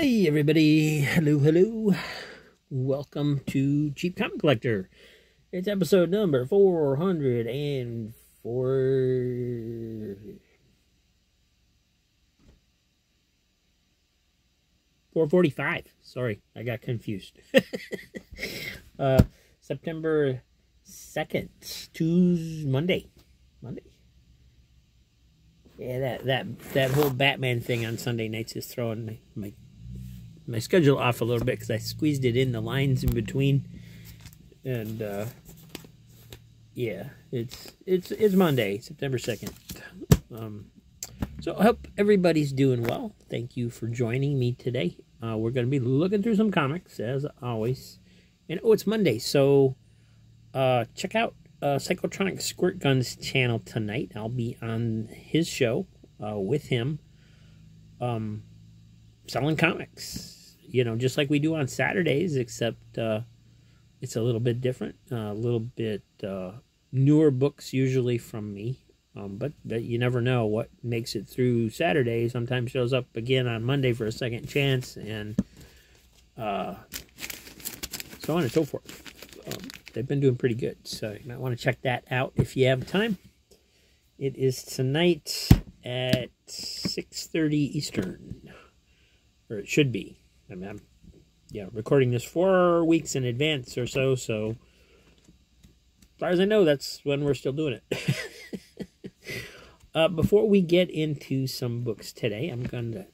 Hey everybody, hello, hello. Welcome to Cheap Comic Collector. It's episode number 404. 445. Sorry, I got confused. uh, September 2nd, Tuesday, Monday. Monday. Yeah, that, that, that whole Batman thing on Sunday nights is throwing my, my schedule off a little bit because I squeezed it in the lines in between, and uh, yeah, it's it's it's Monday, September second. Um, so I hope everybody's doing well. Thank you for joining me today. Uh, we're going to be looking through some comics as always, and oh, it's Monday, so uh, check out uh, Psychotronic Squirt Guns channel tonight. I'll be on his show uh, with him. Um, selling comics, you know, just like we do on Saturdays, except uh, it's a little bit different, uh, a little bit uh, newer books usually from me. Um, but, but you never know what makes it through Saturday. Sometimes shows up again on Monday for a second chance, and uh, so on and so forth. Um, they've been doing pretty good, so you might want to check that out if you have time. It is tonight at 6.30 Eastern or it should be. I mean, I'm yeah recording this four weeks in advance or so. So, as far as I know, that's when we're still doing it. uh, before we get into some books today, I'm going to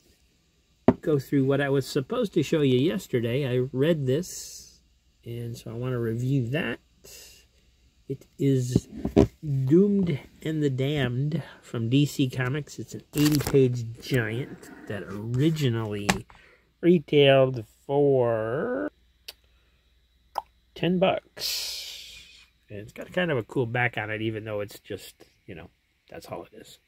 go through what I was supposed to show you yesterday. I read this, and so I want to review that. It is Doomed and the Damned from DC Comics. It's an 80 page giant that originally retailed for 10 bucks. And it's got kind of a cool back on it, even though it's just, you know, that's all it is.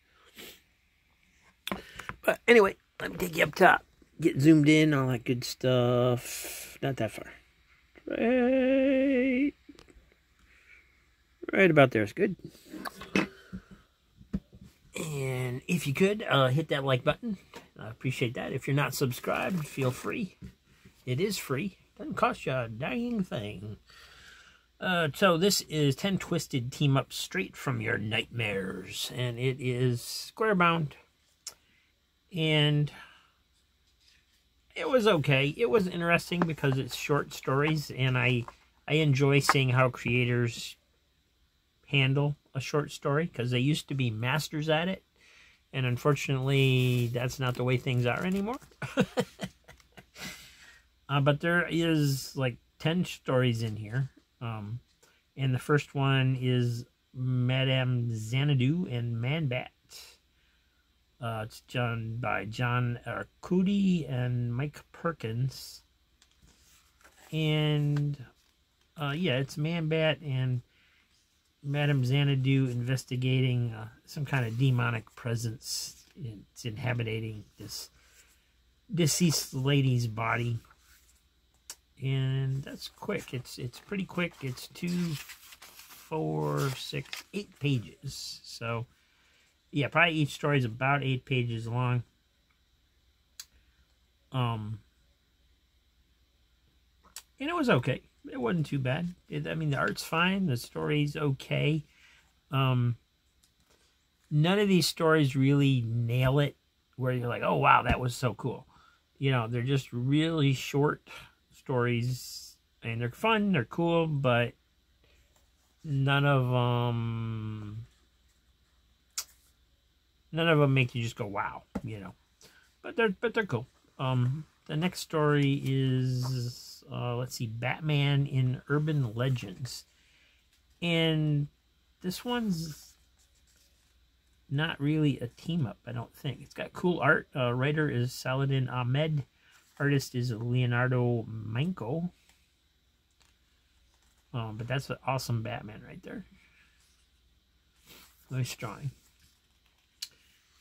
But anyway, let me take you up top. Get zoomed in, all that good stuff. Not that far. Right Right about there is good. And if you could, uh, hit that like button. I appreciate that. If you're not subscribed, feel free. It is free. Doesn't cost you a dang thing. Uh, so this is 10 Twisted Team Up straight from your nightmares. And it is square bound. And it was okay. It was interesting because it's short stories. And I, I enjoy seeing how creators handle a short story because they used to be masters at it. And unfortunately, that's not the way things are anymore. uh, but there is like 10 stories in here. Um, and the first one is Madame Xanadu and Manbat. Uh, it's done by John Arcudi and Mike Perkins. And uh, yeah, it's Manbat and Madame Xanadu investigating uh, some kind of demonic presence. It's inhabiting this deceased lady's body. And that's quick. It's it's pretty quick. It's two, four, six, eight pages. So, yeah, probably each story is about eight pages long. Um, and it was okay it wasn't too bad. It, I mean, the art's fine. The story's okay. Um, none of these stories really nail it where you're like, oh, wow, that was so cool. You know, they're just really short stories. And they're fun. They're cool. But none of them... None of them make you just go, wow, you know. But they're, but they're cool. Um, the next story is uh, let's see, Batman in Urban Legends. And this one's not really a team up, I don't think. It's got cool art. Uh, writer is Saladin Ahmed. Artist is Leonardo Manco. Um, but that's an awesome Batman right there. Nice drawing.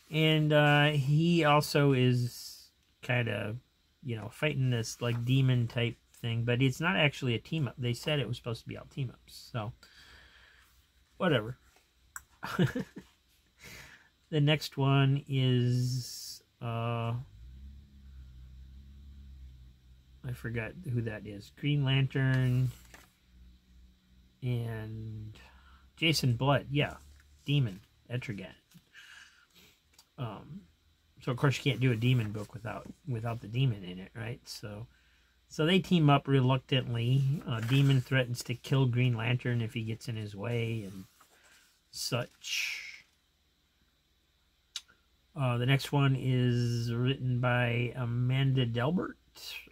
And uh, he also is kind of, you know, fighting this like demon type thing, but it's not actually a team up. They said it was supposed to be all team ups, so whatever. the next one is uh, I forgot who that is. Green Lantern and Jason Blood. Yeah, Demon Etrigan. Um, so of course you can't do a demon book without without the demon in it, right? So, so they team up reluctantly. Uh, demon threatens to kill Green Lantern if he gets in his way and such. Uh, the next one is written by Amanda Delbert.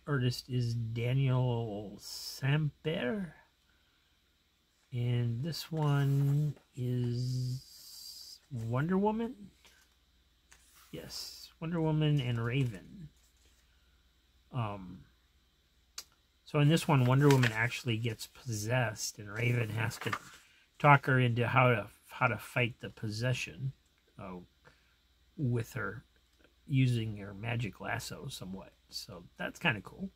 Artist is Daniel Sampere. And this one is Wonder Woman. Yes, Wonder Woman and Raven. Um, so in this one, Wonder Woman actually gets possessed, and Raven has to talk her into how to how to fight the possession. Uh, with her using her magic lasso somewhat. So that's kind of cool.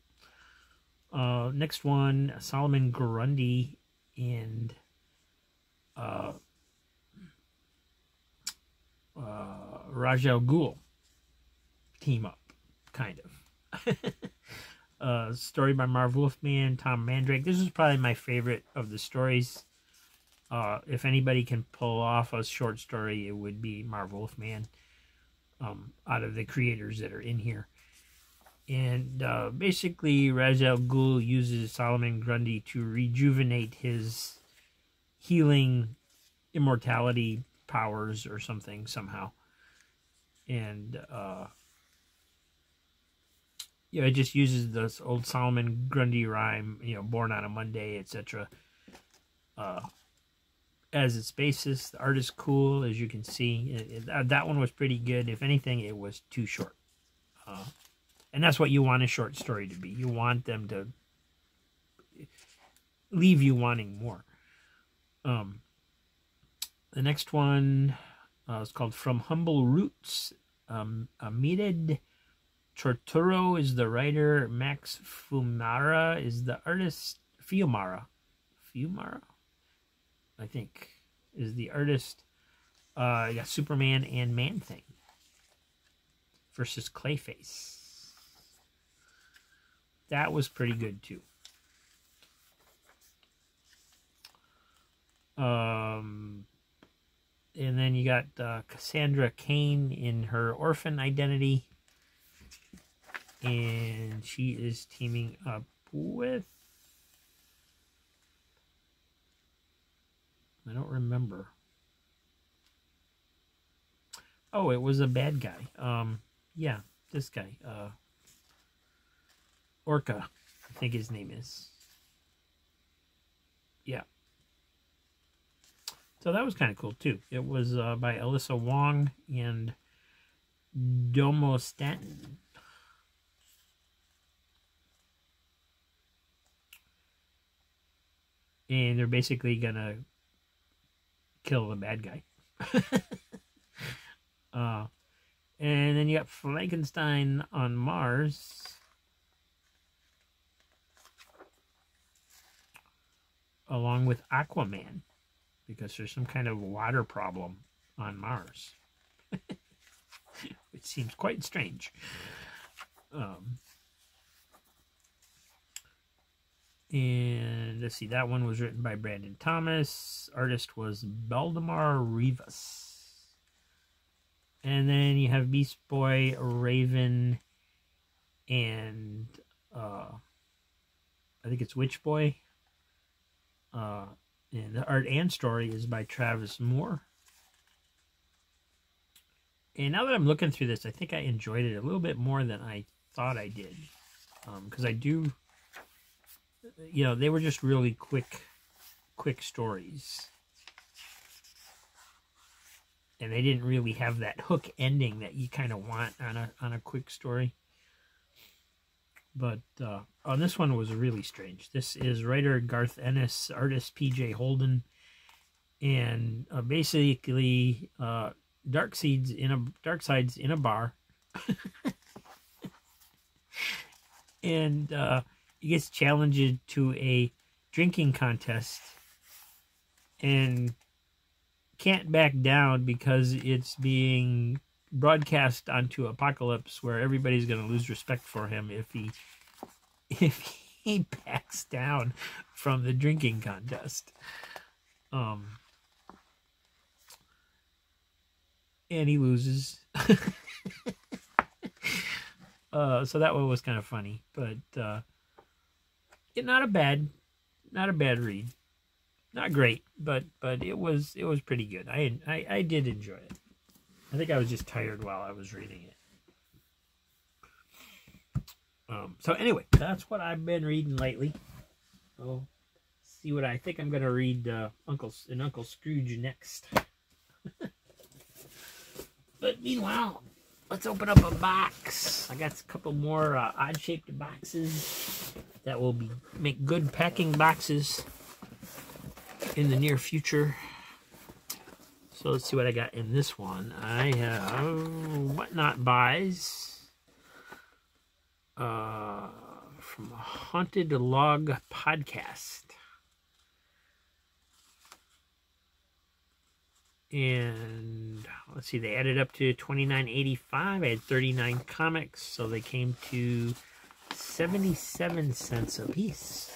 Uh, next one, Solomon Grundy and uh, uh, Ra's al Ghul team up, kind of. uh, story by Marv Wolfman, Tom Mandrake. This is probably my favorite of the stories. Uh, if anybody can pull off a short story, it would be Marv Wolfman um, out of the creators that are in here. And uh, basically, Ra's Ghul uses Solomon Grundy to rejuvenate his healing immortality powers or something somehow. And uh, yeah, it just uses this old Solomon Grundy rhyme, you know, born on a Monday, etc. Uh, as its basis. The art is cool, as you can see. It, it, that one was pretty good. If anything, it was too short. Uh, and that's what you want a short story to be. You want them to leave you wanting more. Um, the next one uh, is called From Humble Roots. Um, Torturo is the writer. Max Fumara is the artist. Fiumara. Fiumara? I think, is the artist. Uh, got Superman and Man Thing versus Clayface. That was pretty good too. Um, and then you got uh, Cassandra Cain in her orphan identity. And she is teaming up with I don't remember. Oh, it was a bad guy. Um, yeah, this guy. Uh, Orca, I think his name is. Yeah. So that was kind of cool too. It was uh, by Alyssa Wong and Domo Stanton. And they're basically gonna kill the bad guy. uh, and then you got Frankenstein on Mars. Along with Aquaman. Because there's some kind of water problem on Mars. Which seems quite strange. Um, And let's see, that one was written by Brandon Thomas. Artist was Baldemar Rivas. And then you have Beast Boy, Raven, and uh, I think it's Witch Boy. Uh, and the art and story is by Travis Moore. And now that I'm looking through this, I think I enjoyed it a little bit more than I thought I did. Because um, I do you know, they were just really quick, quick stories. And they didn't really have that hook ending that you kind of want on a on a quick story. But uh, on this one was really strange. This is writer Garth Ennis, artist P.J. Holden, and uh, basically uh, Darkseid's in a Darkseid's in a bar, and uh, he gets challenged to a drinking contest and can't back down because it's being broadcast onto Apokolips where everybody's going to lose respect for him if he if he backs down from the drinking contest. Um, and he loses. uh, so that one was kind of funny, but uh, not a bad, not a bad read. Not great, but but it was it was pretty good. I I, I did enjoy it. I think I was just tired while I was reading it. Um, so anyway, that's what I've been reading lately. Oh, see what I think I'm gonna read uh, Uncle and Uncle Scrooge next. but meanwhile, let's open up a box. I got a couple more uh, odd-shaped boxes that will be make good packing boxes in the near future. So let's see what I got in this one. I have Whatnot Buys uh, from Haunted Log Podcast. And let's see, they added up to twenty nine eighty five. I had thirty nine comics, so they came to seventy seven cents a piece.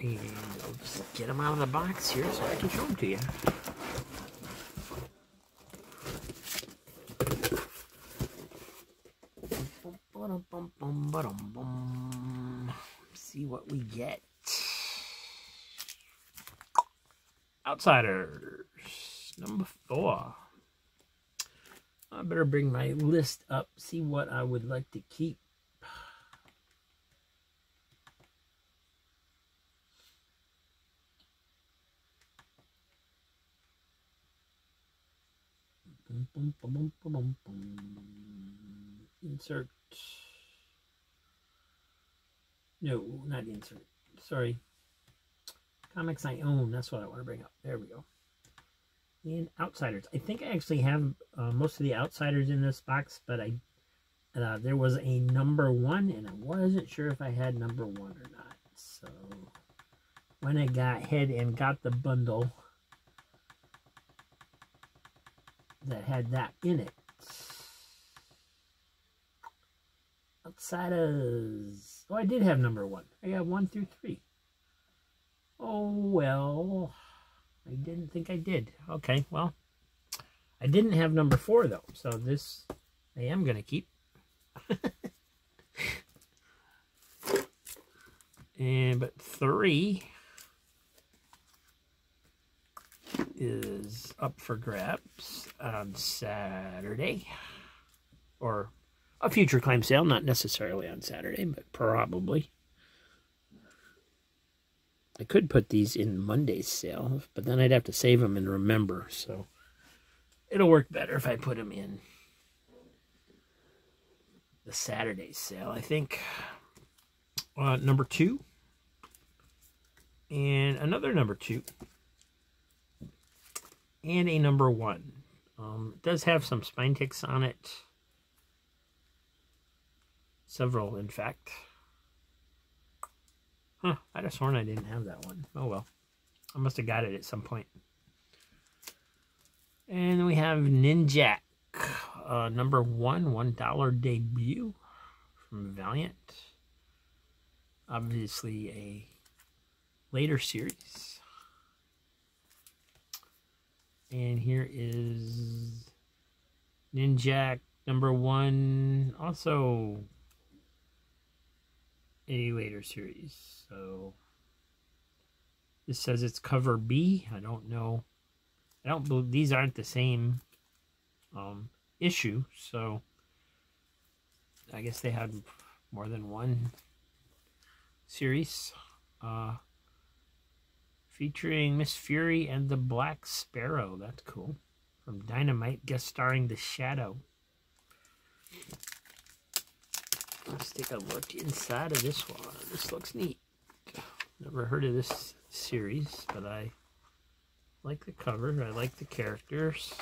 And I'll just get them out of the box here so I can show them to you. See what we get. Outsiders, number four. I better bring my list up, see what I would like to keep. Insert. No, not insert. Sorry. Comics I own. That's what I want to bring up. There we go. And Outsiders. I think I actually have uh, most of the Outsiders in this box, but I uh, there was a number one, and I wasn't sure if I had number one or not. So when I got ahead and got the bundle that had that in it. Outsiders. Oh, I did have number one. I got one through three. Oh, well. I didn't think I did. Okay, well. I didn't have number four, though. So this I am going to keep. and But three is up for grabs on Saturday. Or a future claim sale, not necessarily on Saturday, but probably. I could put these in Monday's sale, but then I'd have to save them and remember, so it'll work better if I put them in the Saturday sale. I think uh, number two and another number two and a number one. Um, it does have some spine ticks on it. Several, in fact. Huh, I'd have sworn I didn't have that one. Oh well. I must have got it at some point. And we have Ninjak, uh, number one, $1 debut from Valiant. Obviously a later series. And here is Ninjak number one, also a later series. So this says it's cover B. I don't know. I don't believe these aren't the same um, issue. So I guess they had more than one series. Uh, featuring Miss Fury and the Black Sparrow. That's cool. From Dynamite, guest starring The Shadow. Let's take a look inside of this one. This looks neat. Never heard of this series, but I like the cover. I like the characters.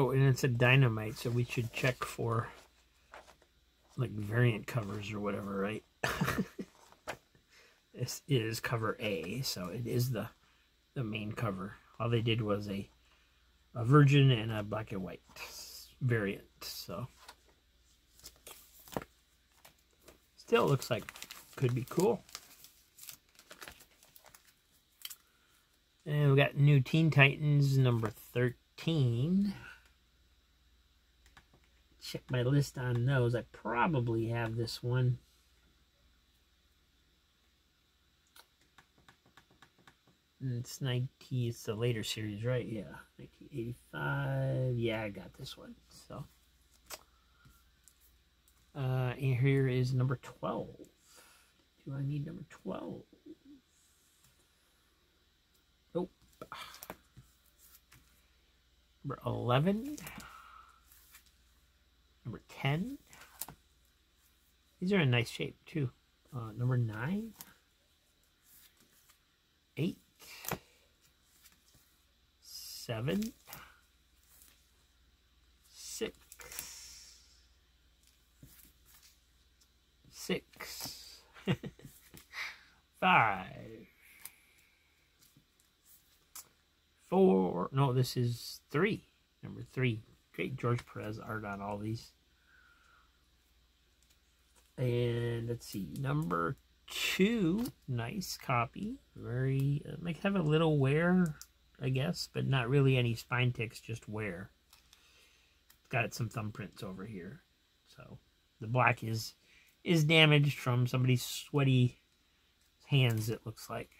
Oh, and it's a dynamite, so we should check for like variant covers or whatever, right? this is cover A, so it is the the main cover. All they did was a a virgin and a black and white variant, so still looks like could be cool. And we got new Teen Titans number 13 check my list on those. I probably have this one. It's 90, it's the later series, right? Yeah, 1985. Yeah, I got this one. So, uh, and here is number 12. Do I need number 12? Nope. Number 11 number 10. These are in nice shape too. Uh, number 9, 8, 7, 6, 6, 5, 4, no, this is 3, number 3. George Perez art on all these. And let's see, number two, nice copy. Very, uh, might have a little wear, I guess, but not really any spine ticks, just wear. It's got some thumbprints over here. So the black is is damaged from somebody's sweaty hands, it looks like.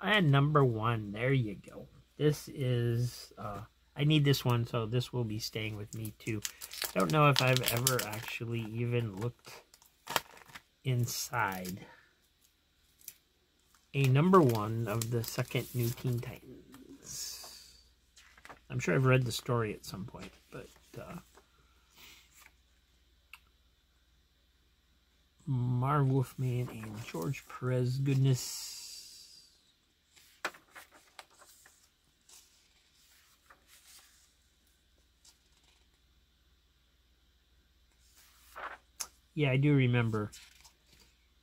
And number one, there you go. This is uh, I need this one, so this will be staying with me too. Don't know if I've ever actually even looked inside a number one of the second New Teen Titans. I'm sure I've read the story at some point, but uh, Marv Wolfman and George Perez goodness yeah, I do remember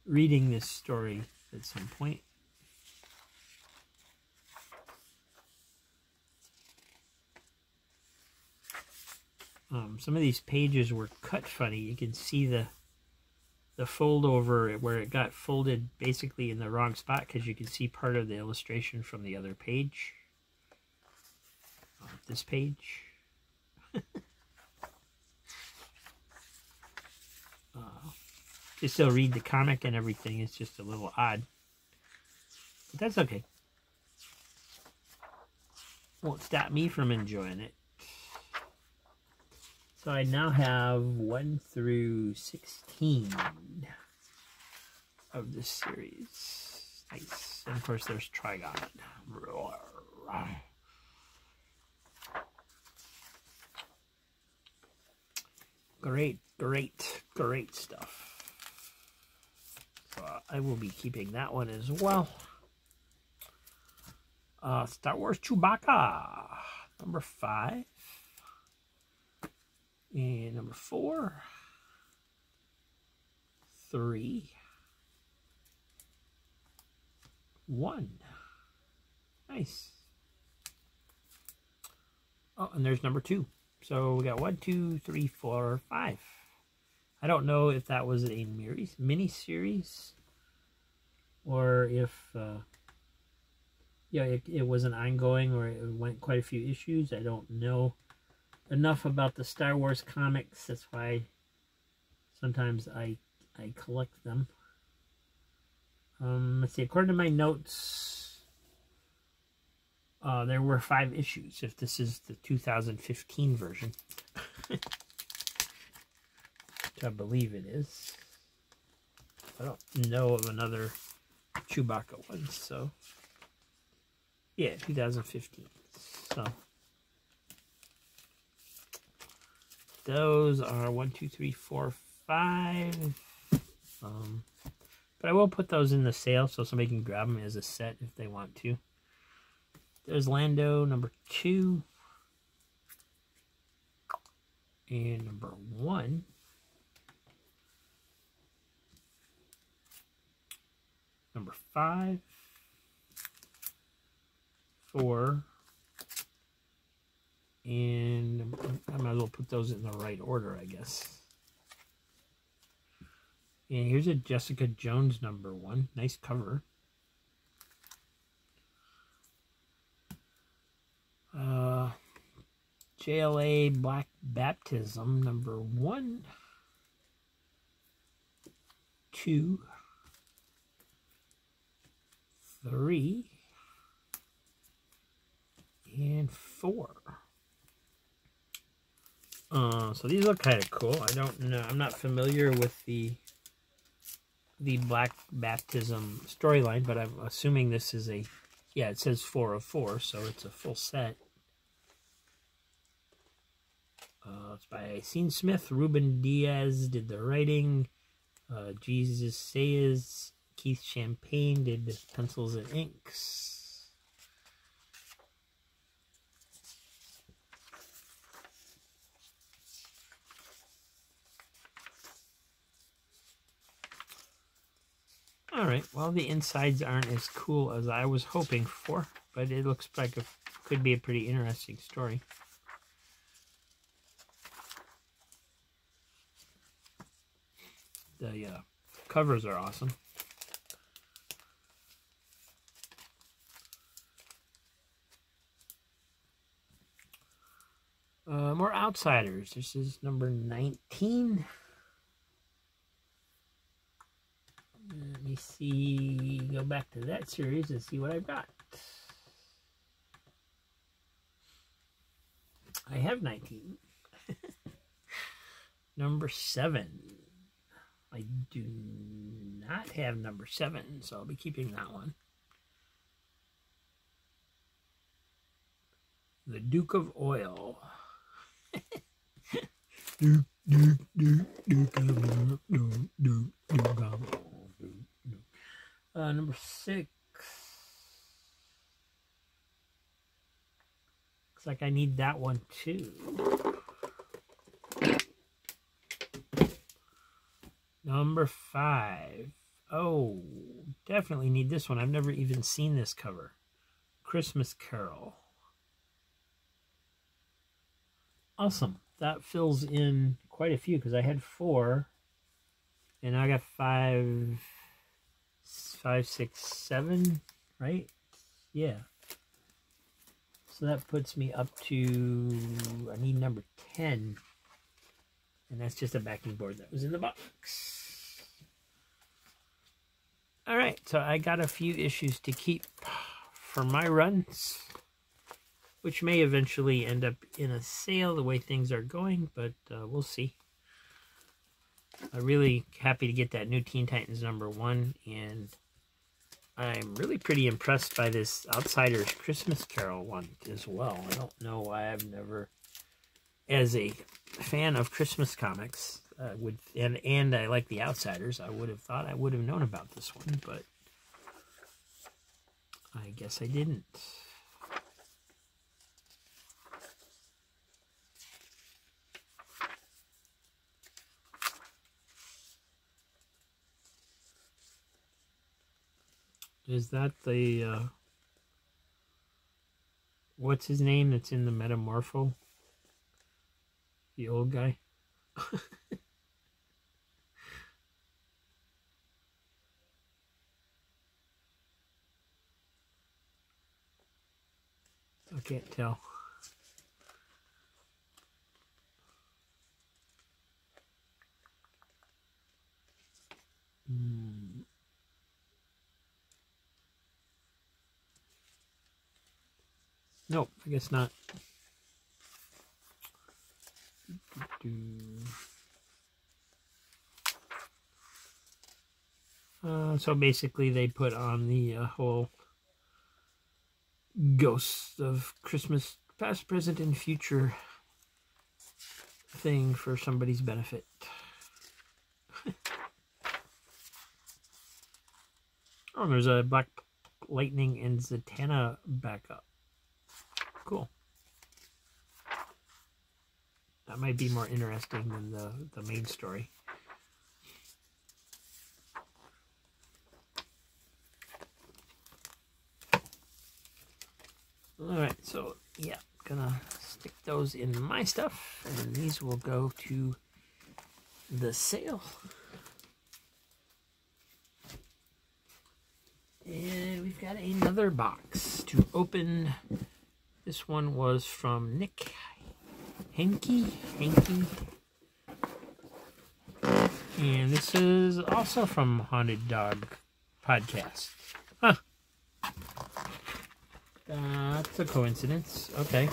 reading this story at some point. Um, some of these pages were cut funny. You can see the the fold over where it got folded basically in the wrong spot because you can see part of the illustration from the other page. Uh, this page. You still read the comic and everything. It's just a little odd. But that's okay. Won't stop me from enjoying it. So I now have 1 through 16 of this series. Nice. And of course there's Trigon. Great, great, great stuff. I will be keeping that one as well. Uh, Star Wars Chewbacca, number five. And number four, three, one. Nice. Oh, and there's number two. So we got one, two, three, four, five. I don't know if that was a mini series or if uh, yeah, it, it was an ongoing or it went quite a few issues. I don't know enough about the Star Wars comics. That's why sometimes I I collect them. Um, let's see. According to my notes, uh, there were five issues. If this is the 2015 version, I believe it is. I don't know of another Chewbacca one, So, yeah, 2015. So, those are one, two, three, four, five. Um, but I will put those in the sale so somebody can grab them as a set if they want to. There's Lando number two. And number one. Number five. Four. And I might as well put those in the right order, I guess. And here's a Jessica Jones number one. Nice cover. Uh, JLA Black Baptism number one, two, three, and four. Uh, so these look kind of cool. I don't know. I'm not familiar with the the Black Baptism storyline, but I'm assuming this is a yeah. It says four of four, so it's a full set. Uh, it's by Sean Smith. Ruben Diaz did the writing. Uh, Jesus Saiz. Keith Champagne did pencils and inks. Alright, well the insides aren't as cool as I was hoping for, but it looks like it could be a pretty interesting story. The uh, covers are awesome. Uh, more outsiders. This is number 19. Let me see, go back to that series and see what I've got. I have 19. number 7. I do not have number seven, so I'll be keeping that one. The Duke of Oil. Uh, number six. Looks like I need that one too. Number five. Oh, definitely need this one. I've never even seen this cover. Christmas Carol. Awesome. That fills in quite a few because I had four. And I got five, five, six, seven, right? Yeah. So that puts me up to, I need number 10. And that's just a backing board that was in the box. All right, so I got a few issues to keep for my runs, which may eventually end up in a sale the way things are going, but uh, we'll see. I'm really happy to get that new Teen Titans number one, and I'm really pretty impressed by this Outsiders Christmas Carol one as well. I don't know why I've never, as a fan of Christmas comics, uh, would and and I like the Outsiders. I would have thought I would have known about this one, but I guess I didn't. Is that the uh, what's his name that's in the Metamorpho? The old guy. I can't tell. Hmm. Nope, I guess not. Uh, so basically, they put on the uh, whole ghosts of Christmas, past, present, and future thing for somebody's benefit. oh, there's a Black Lightning and Zatanna backup. Cool. That might be more interesting than the, the main story. Alright, so yeah, gonna stick those in my stuff, and these will go to the sale. And we've got another box to open. This one was from Nick Henke. Henke. And this is also from Haunted Dog Podcast. Huh. That's a coincidence. Okay.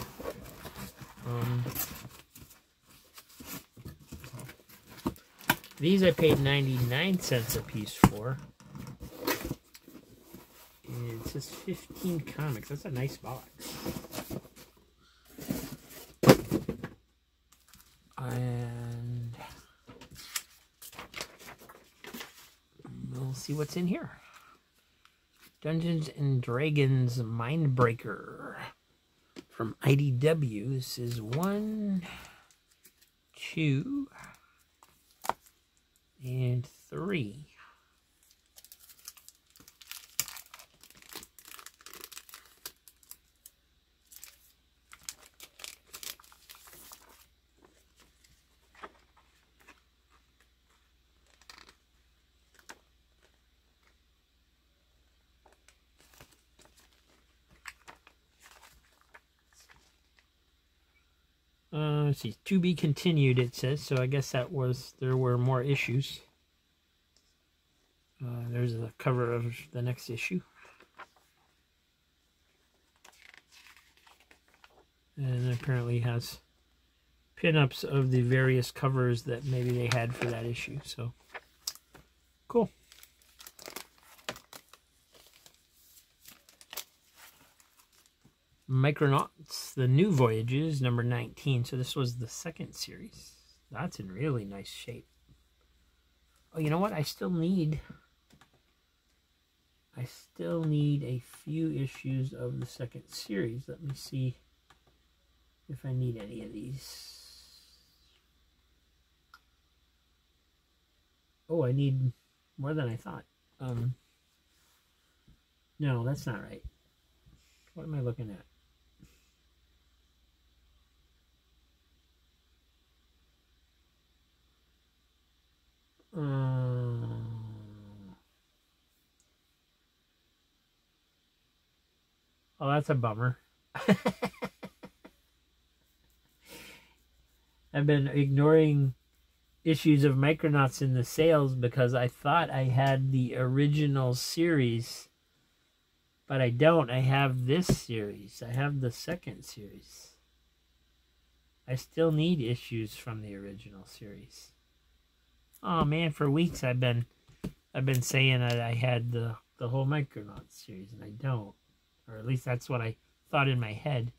Um, these I paid 99 cents a piece for. And it says 15 comics. That's a nice box. And we'll see what's in here. Dungeons and Dragons Mindbreaker from IDW. This is one, two, and three. Uh, let's see, to be continued, it says. So I guess that was, there were more issues. Uh, there's the cover of the next issue. And apparently has pinups of the various covers that maybe they had for that issue. So, cool. Micronauts, The New Voyages, number 19. So this was the second series. That's in really nice shape. Oh, you know what? I still need... I still need a few issues of the second series. Let me see if I need any of these. Oh, I need more than I thought. Um, no, that's not right. What am I looking at? Um, oh, that's a bummer. I've been ignoring issues of Micronauts in the sales because I thought I had the original series, but I don't. I have this series. I have the second series. I still need issues from the original series. Oh man, for weeks I've been I've been saying that I had the the whole Micronauts series and I don't. Or at least that's what I thought in my head.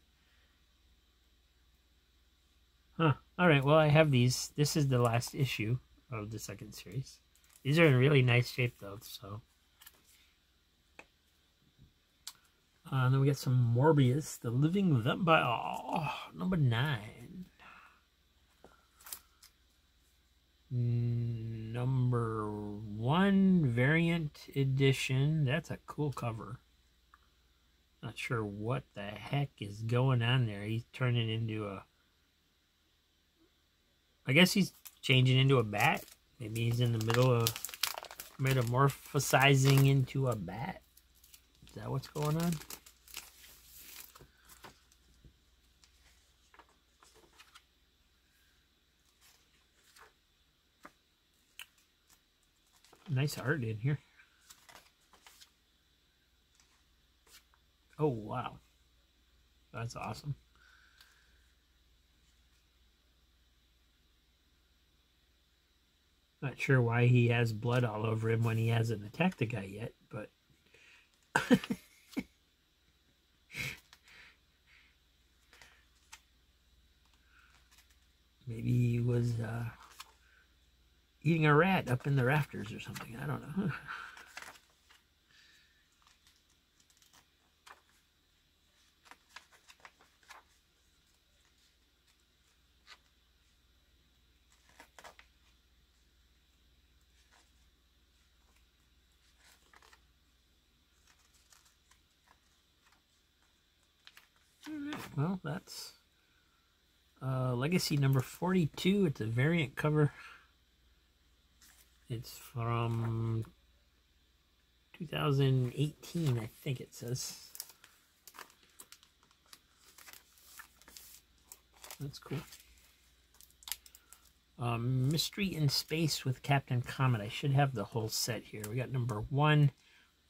Huh. Alright, well I have these. This is the last issue of the second series. These are in really nice shape though, so uh, then we get some Morbius, the Living Vampire, oh, number nine. Number one variant edition. That's a cool cover. Not sure what the heck is going on there. He's turning into a. I guess he's changing into a bat. Maybe he's in the middle of metamorphosizing into a bat. Is that what's going on? Nice art in here. Oh, wow. That's awesome. Not sure why he has blood all over him when he hasn't attacked the guy yet, but... Maybe he was uh, eating a rat up in the rafters or something. I don't know. well that's uh, legacy number 42 it's a variant cover it's from 2018, I think it says. That's cool. Um, Mystery in Space with Captain Comet. I should have the whole set here. We got number one,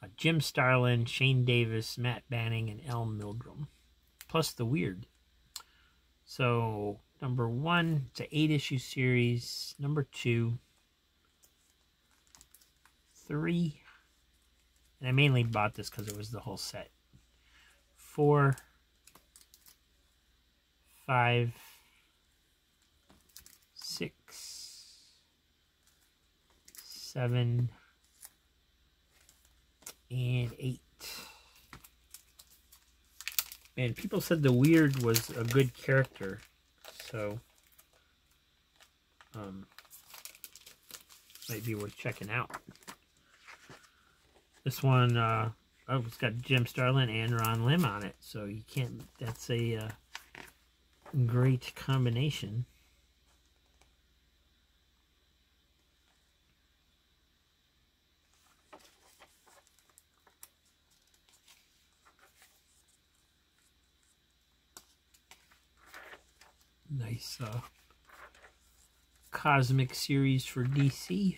uh, Jim Starlin, Shane Davis, Matt Banning, and Al Milgrom. Plus the weird. So, number one, it's an eight issue series. Number two, three, and I mainly bought this because it was the whole set. Four, five, six, seven, and eight. Man, people said the Weird was a good character, so um, might be worth checking out. This one, uh, oh, it's got Jim Starlin and Ron Lim on it, so you can't. That's a uh, great combination. Nice uh, cosmic series for DC.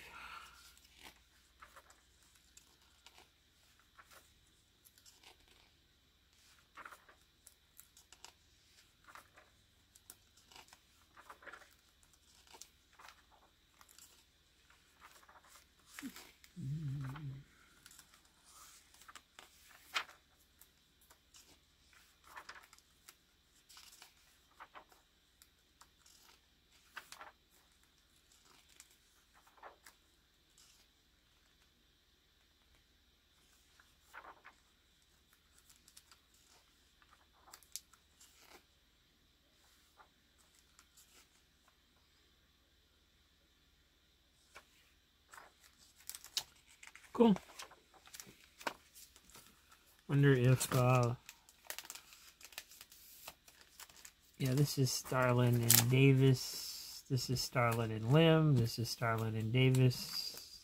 Cool. Wonder if, uh, yeah, this is Starlin and Davis. This is Starlin and Lim. This is Starlin and Davis.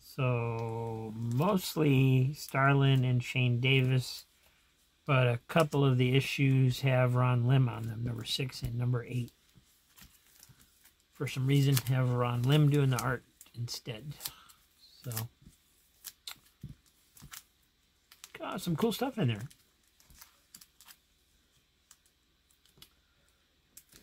So, mostly Starlin and Shane Davis, but a couple of the issues have Ron Lim on them, number six and number eight. For some reason, have Ron Lim doing the art instead. So, got some cool stuff in there.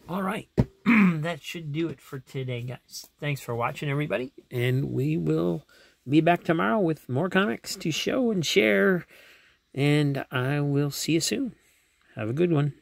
All right. that should do it for today, guys. Thanks for watching, everybody. And we will be back tomorrow with more comics to show and share. And I will see you soon. Have a good one.